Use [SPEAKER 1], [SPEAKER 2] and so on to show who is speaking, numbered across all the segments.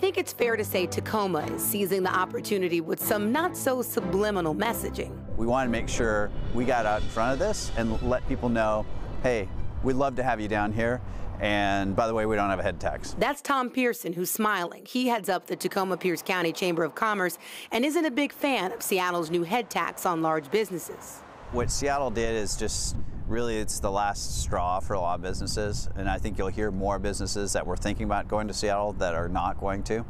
[SPEAKER 1] think it's fair to say Tacoma is seizing the opportunity with some not so subliminal messaging.
[SPEAKER 2] We want to make sure we got out in front of this and let people know, hey, we'd love to have you down here. And by the way, we don't have a head tax.
[SPEAKER 1] That's Tom Pierson, who's smiling. He heads up the Tacoma Pierce County Chamber of Commerce and isn't a big fan of Seattle's new head tax on large businesses.
[SPEAKER 2] What Seattle did is just really it's the last straw for a lot of businesses. And I think you'll hear more businesses that were thinking about going to Seattle that are not going to.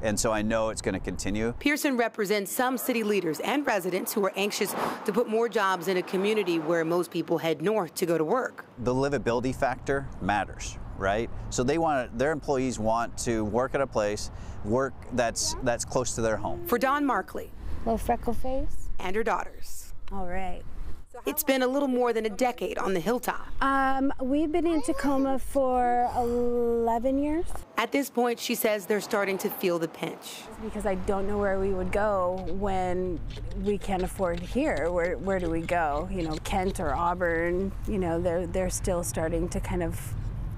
[SPEAKER 2] And so I know it's going to continue.
[SPEAKER 1] Pierson represents some city leaders and residents who are anxious to put more jobs in a community where most people head north to go to work.
[SPEAKER 2] The livability factor matters, right? So they want their employees want to work at a place, work that's that's close to their home.
[SPEAKER 1] For Dawn Markley,
[SPEAKER 3] little freckle face,
[SPEAKER 1] and her daughters.
[SPEAKER 3] All right.
[SPEAKER 1] It's been a little more than a decade on the hilltop.
[SPEAKER 3] Um, we've been in Tacoma for 11 years.
[SPEAKER 1] At this point, she says they're starting to feel the pinch.
[SPEAKER 3] Because I don't know where we would go when we can't afford here. Where, where do we go? You know, Kent or Auburn, you know, they're, they're still starting to kind of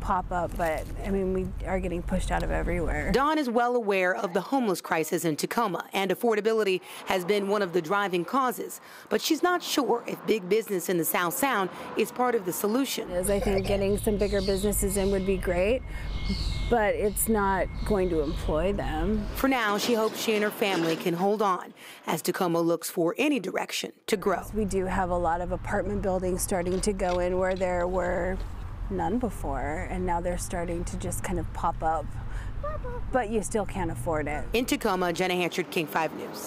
[SPEAKER 3] pop up, but I mean, we are getting pushed out of everywhere.
[SPEAKER 1] Dawn is well aware of the homeless crisis in Tacoma, and affordability has been one of the driving causes. But she's not sure if big business in the South Sound is part of the solution.
[SPEAKER 3] I think getting some bigger businesses in would be great, but it's not going to employ them.
[SPEAKER 1] For now, she hopes she and her family can hold on as Tacoma looks for any direction to grow.
[SPEAKER 3] We do have a lot of apartment buildings starting to go in where there were none before, and now they're starting to just kind of pop up. But you still can't afford it.
[SPEAKER 1] In Tacoma, Jenna Hanchard, King 5 News.